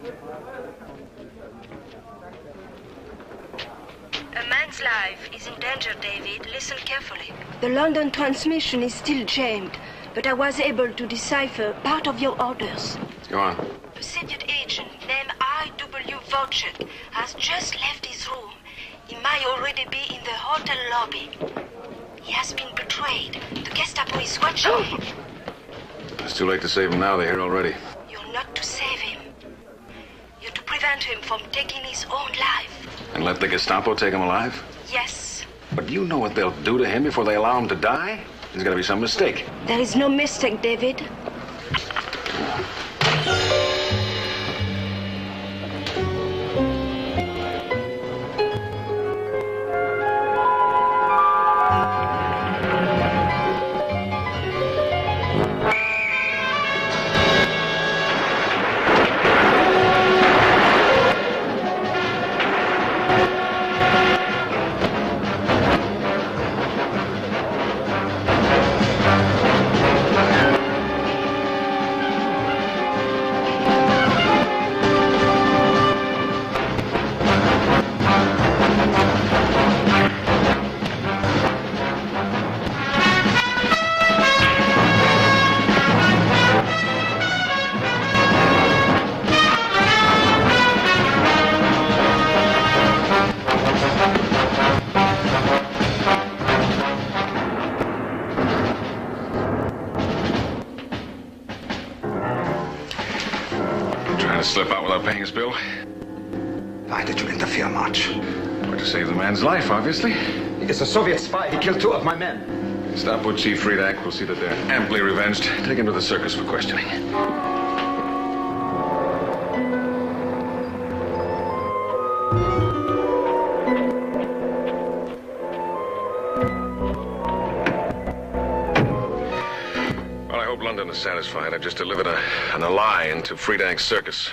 A man's life is in danger, David. Listen carefully. The London transmission is still jammed, but I was able to decipher part of your orders. Go on. A Soviet agent named I.W. Vorchek has just left his room. He might already be in the hotel lobby. He has been betrayed. The Gestapo is watching him. It's too late to save him now. They're here already. You're not to save him. Prevent him from taking his own life. And let the Gestapo take him alive? Yes, But you know what they'll do to him before they allow him to die? There's got to be some mistake. there is no mistake, David. Interfere, March? Or to save the man's life, obviously. He is a Soviet spy. He killed two of my men. Gestapo Chief Friedak will see that they're amply revenged. Take him to the circus for questioning. Well, I hope London is satisfied. I've just delivered a, an ally into Friedak's circus.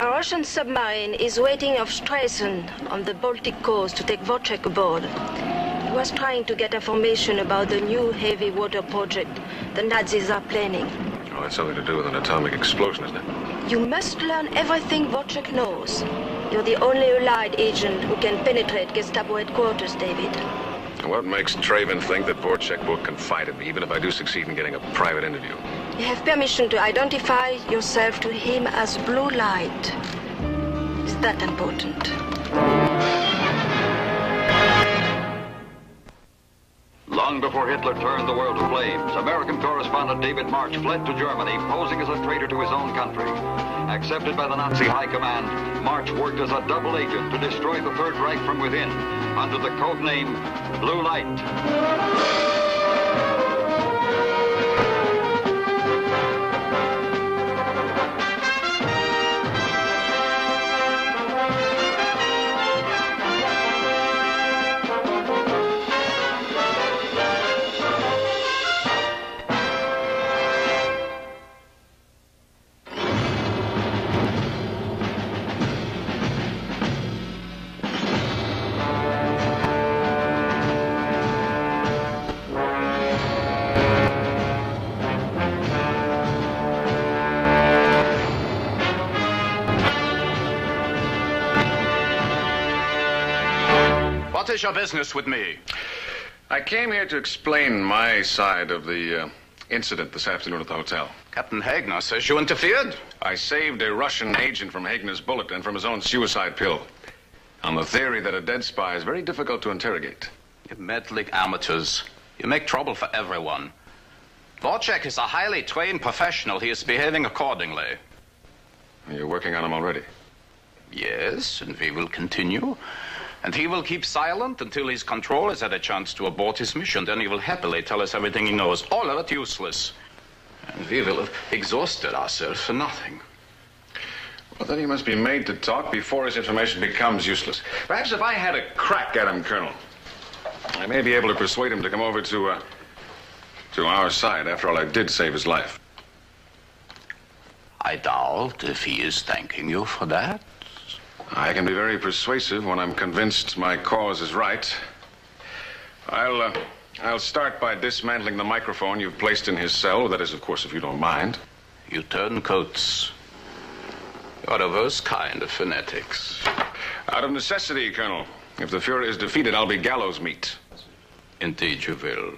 A Russian submarine is waiting off Stralsund on the Baltic coast to take Vorchek aboard. He was trying to get information about the new heavy water project the Nazis are planning. Oh, that's something to do with an atomic explosion, isn't it? You must learn everything Vorchek knows. You're the only allied agent who can penetrate Gestapo headquarters, David. What makes Traven think that Vorchek will confide in me, even if I do succeed in getting a private interview? You have permission to identify yourself to him as Blue Light. Is that important? Long before Hitler turned the world to flames, American correspondent David March fled to Germany, posing as a traitor to his own country. Accepted by the Nazi High Command, March worked as a double agent to destroy the Third Reich from within, under the code name Blue Light. Your business with me? I came here to explain my side of the uh, incident this afternoon at the hotel. Captain Hagner says you interfered. I saved a Russian agent from Hagner's bullet and from his own suicide pill. On the theory that a dead spy is very difficult to interrogate. You meddling amateurs. You make trouble for everyone. Vorchek is a highly trained professional. He is behaving accordingly. You're working on him already. Yes, and we will continue. And he will keep silent until his controllers had a chance to abort his mission. Then he will happily tell us everything he knows. All of it useless. And we will have exhausted ourselves for nothing. Well, then he must be made to talk before his information becomes useless. Perhaps if I had a crack at him, Colonel, I may be able to persuade him to come over to, uh, to our side. After all, I did save his life. I doubt if he is thanking you for that. I can be very persuasive when I'm convinced my cause is right. I'll, uh, I'll start by dismantling the microphone you've placed in his cell. That is, of course, if you don't mind. You turncoats. Or a worse kind of fanatics. Out of necessity, Colonel. If the Fuhrer is defeated, I'll be gallows meat. Indeed, you will.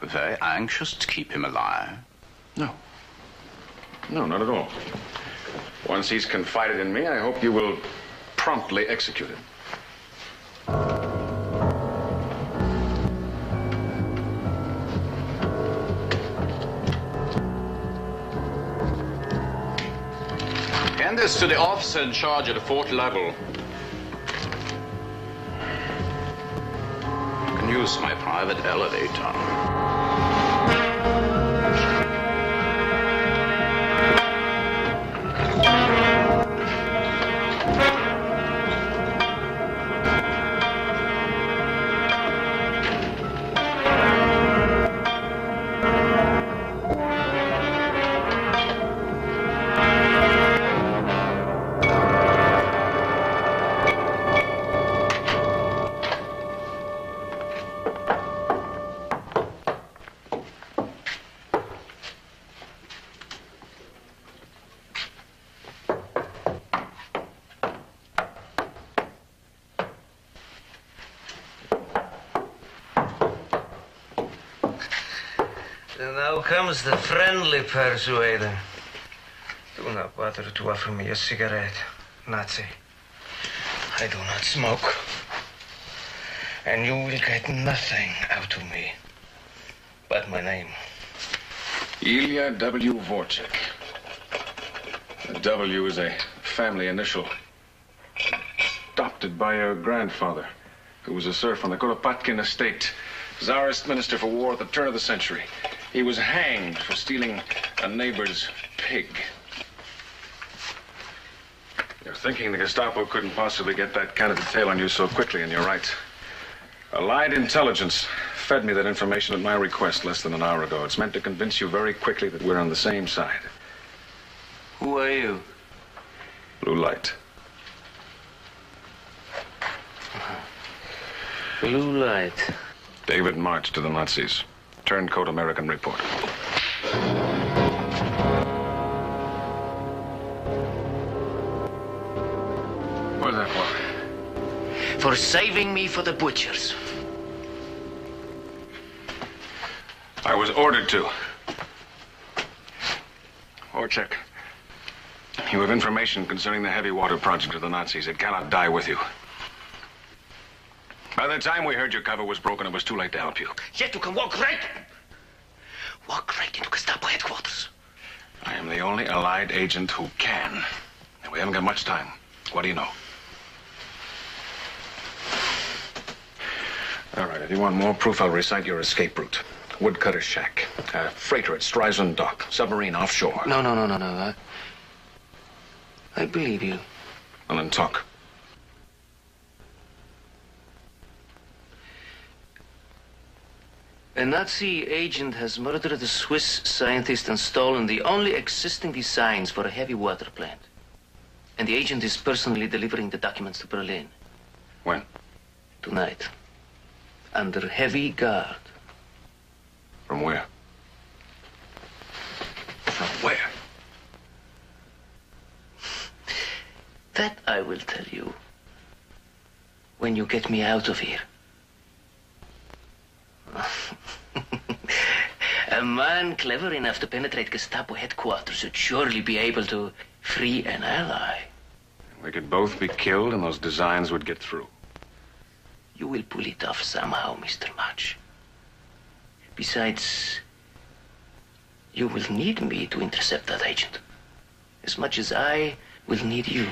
Very anxious to keep him alive. No. No, not at all. Once he's confided in me, I hope you will promptly execute him. Hand this to the officer in charge at the fourth level. Can use my private elevator. And now comes the friendly persuader. Do not bother to offer me a cigarette, Nazi. I do not smoke. And you will get nothing out of me but my name. Ilya W. Vorchek. The W is a family initial. Adopted by your grandfather, who was a serf on the Kuropatkin estate. Tsarist minister for war at the turn of the century. He was hanged for stealing a neighbor's pig. You're thinking the Gestapo couldn't possibly get that kind of detail on you so quickly, and you're right. Allied intelligence fed me that information at my request less than an hour ago. It's meant to convince you very quickly that we're on the same side. Who are you? Blue light. Blue light. David March to the Nazis. Turncoat American reporter. What's that for? For saving me for the butchers. I was ordered to. Oh, Vorchek, you have information concerning the heavy water project of the Nazis. It cannot die with you. By the time we heard your cover was broken, it was too late to help you. Yet you can walk right. Walk right into Gestapo headquarters. I am the only Allied agent who can. And we haven't got much time. What do you know? All right, if you want more proof, I'll recite your escape route. Woodcutter shack, a freighter at Stralsund dock, submarine offshore. No, no, no, no, no. I, I believe you. Well, then talk. A Nazi agent has murdered a Swiss scientist and stolen the only existing designs for a heavy water plant. And the agent is personally delivering the documents to Berlin When? tonight. Under heavy guard. From where? From where? That I will tell you when you get me out of here. A man clever enough to penetrate Gestapo headquarters should surely be able to free an ally. We could both be killed and those designs would get through. You will pull it off somehow, Mr. March. Besides, you will need me to intercept that agent. As much as I will need you.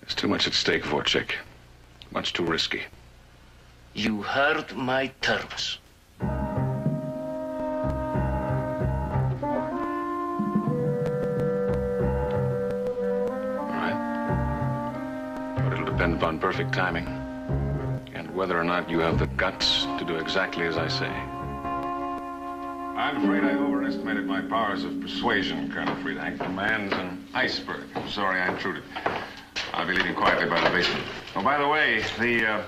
There's too much at stake, Vorchek. Much too risky. You heard my terms. Upon perfect timing. And whether or not you have the guts to do exactly as I say. I'm afraid I overestimated my powers of persuasion, Colonel Friedank. The man's an iceberg. I'm sorry I intruded. I'll be leaving quietly by the basement. Oh, by the way, the uh,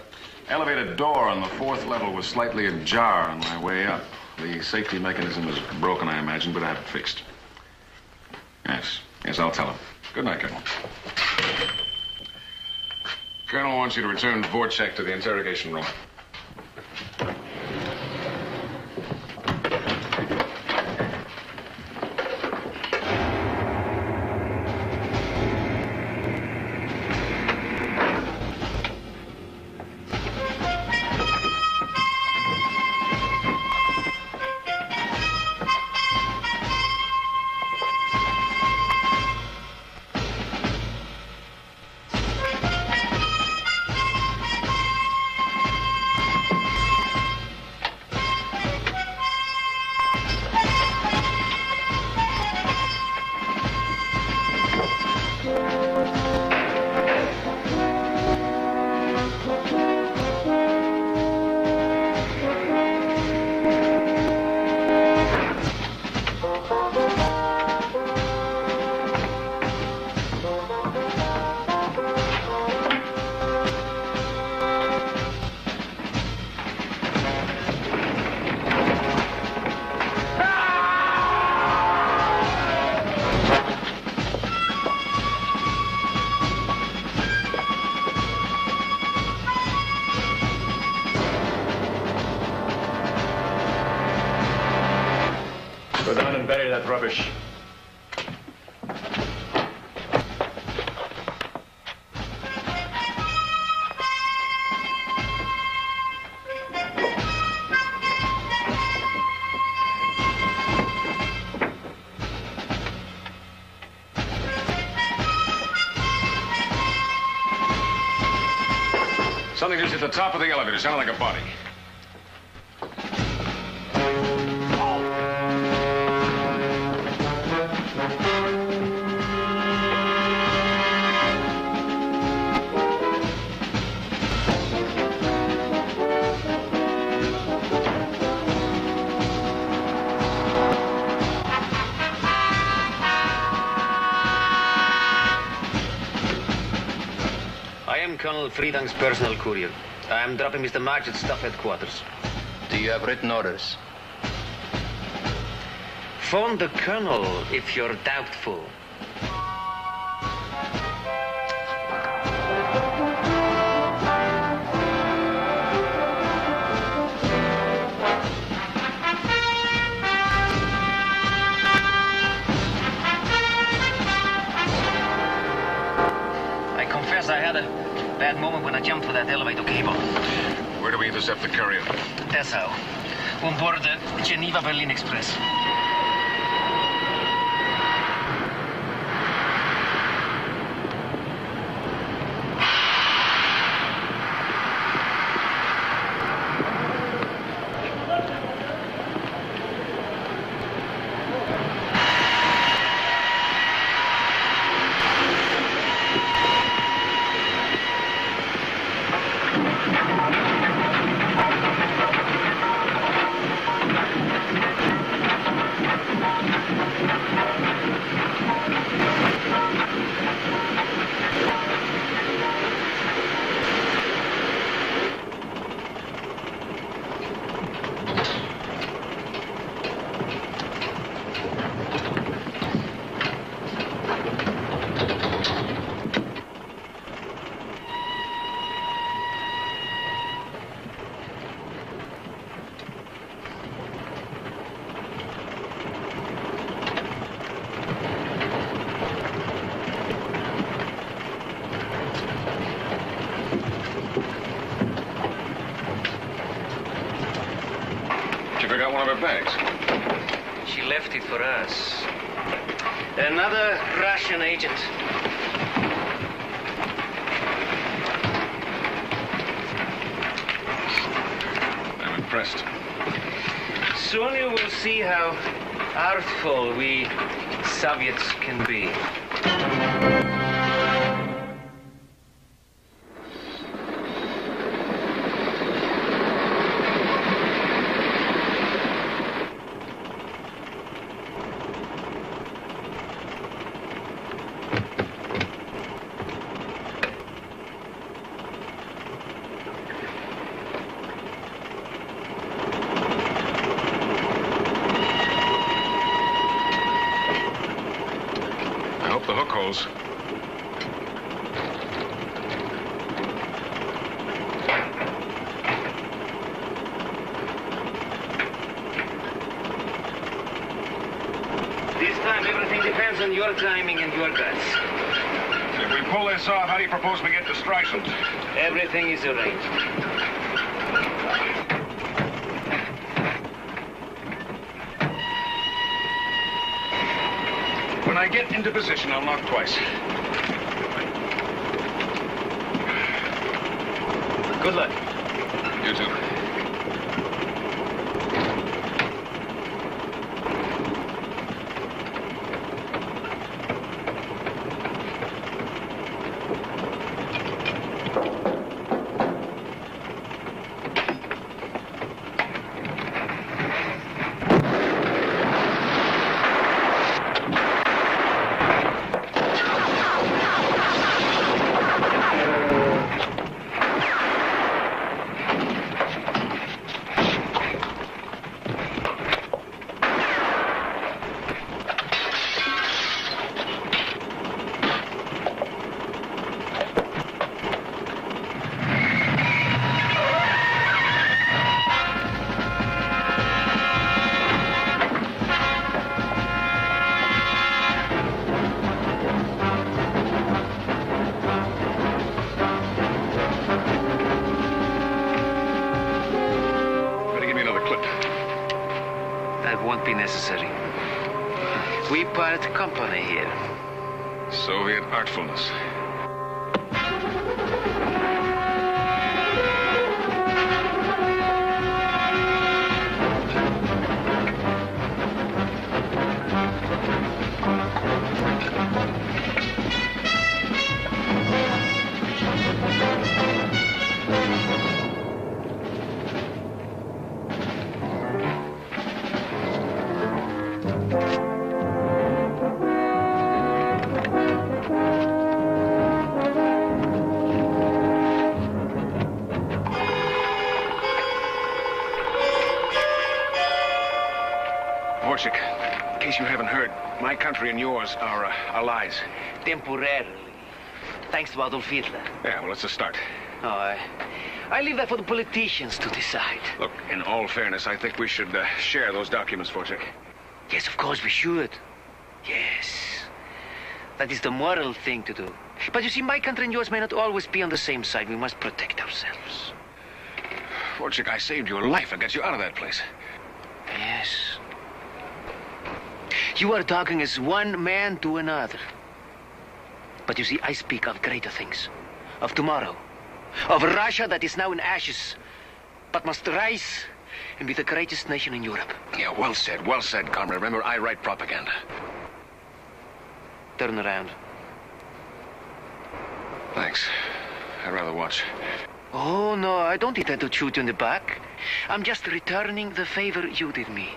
elevator door on the fourth level was slightly ajar on my way up. The safety mechanism is broken, I imagine, but I have it fixed. Yes. Yes, I'll tell him. Good night, Colonel. Colonel wants you to return Vorchek to the interrogation room. Something just at the top of the elevator. Sounded like a body. Colonel Friedang's personal courier. I am dropping Mr. March at staff headquarters. Do you have written orders? Phone the Colonel if you're doubtful. Bad moment when I jumped for that elevator cable. Where do we intercept the courier? Dessau. On board the Geneva-Berlin Express. Her bags. She left it for us. Another Russian agent. I'm impressed. Soon you will see how artful we Soviets can be. Hope the hook holds. This time, everything depends on your timing and your guts. If we pull this off, how do you propose we get to Stralsund? Everything is arranged. When I get into position, I'll knock twice. Good luck. We part company here. Soviet artfulness. Case you haven't heard, my country and yours are uh, allies. Temporarily. Thanks to Adolf Hitler. Yeah, well, it's a start. Oh, I, I leave that for the politicians to decide. Look, in all fairness, I think we should uh, share those documents, Vorchek. Yes, of course we should. Yes. That is the moral thing to do. But you see, my country and yours may not always be on the same side. We must protect ourselves. Vorchek, I saved your life. I got you out of that place. Yes. You are talking as one man to another. But you see, I speak of greater things. Of tomorrow. Of Russia that is now in ashes. But must rise and be the greatest nation in Europe. Yeah, well said, well said, comrade. Remember, I write propaganda. Turn around. Thanks. I'd rather watch. Oh, no, I don't intend to shoot you in the back. I'm just returning the favor you did me.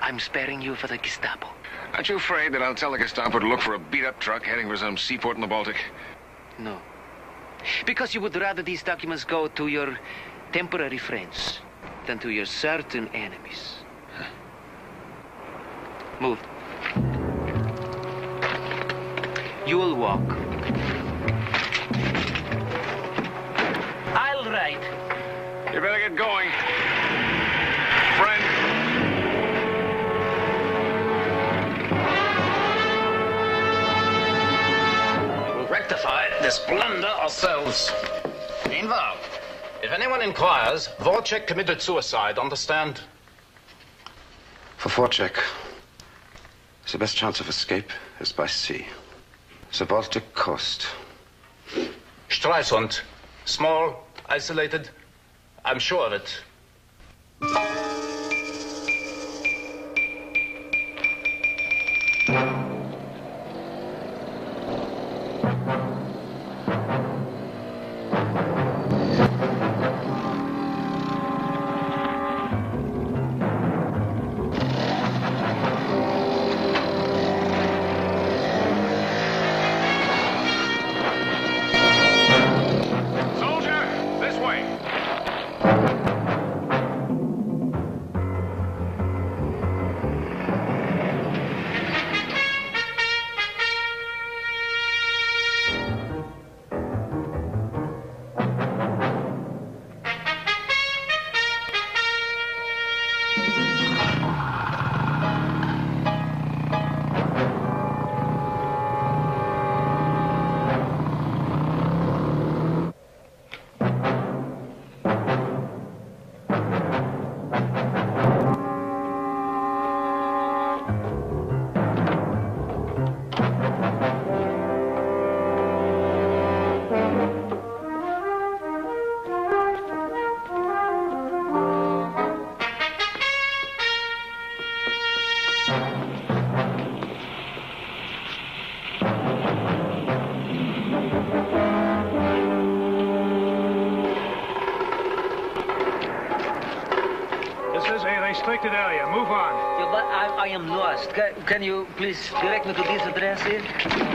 I'm sparing you for the Gestapo. Aren't you afraid that I'll tell the Gestapo to look for a beat-up truck heading for some seaport in the Baltic? No. Because you would rather these documents go to your temporary friends than to your certain enemies. Move. You will walk. Blunder ourselves. Meanwhile, if anyone inquires, Vorchek committed suicide, understand? For Vorchek, the best chance of escape is by sea. The Baltic coast. Stralsund. Small, isolated. I'm sure of it. Can you please direct me to this address here?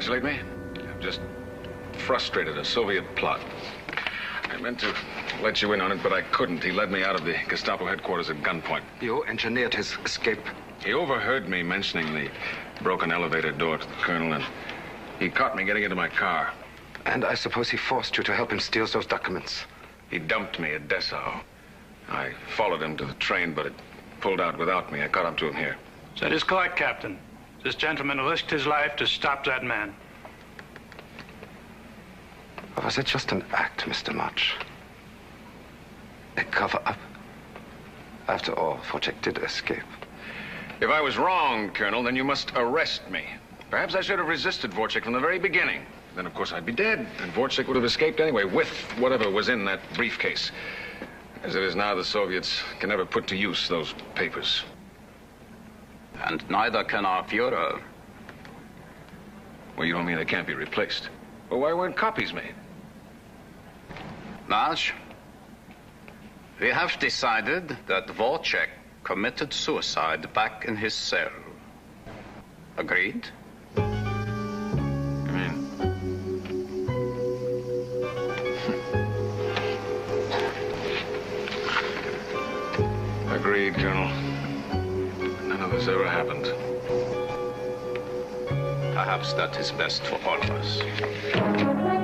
Congratulate me? I've just frustrated a Soviet plot. I meant to let you in on it, but I couldn't. He led me out of the Gestapo headquarters at gunpoint. You engineered his escape. He overheard me mentioning the broken elevator door to the colonel, and he caught me getting into my car. And I suppose he forced you to help him steal those documents. He dumped me at Dessau. I followed him to the train, but it pulled out without me. I caught up to him here. his car, Captain. This gentleman risked his life to stop that man. Or was it just an act, Mr. March? A cover-up? After all, Vorchek did escape. If I was wrong, Colonel, then you must arrest me. Perhaps I should have resisted Vorchek from the very beginning. Then, of course, I'd be dead, and Vorchek would have escaped anyway, with whatever was in that briefcase. As it is now, the Soviets can never put to use those papers. And neither can our Fuhrer. Well, you don't mean they can't be replaced? Well, why weren't copies made? March, we have decided that Vorchek committed suicide back in his cell. Agreed, happened. Perhaps that is best for all of us.